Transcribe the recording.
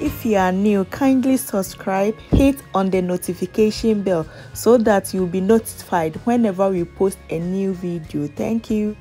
if you are new kindly subscribe hit on the notification bell so that you'll be notified whenever we post a new video. Thank you.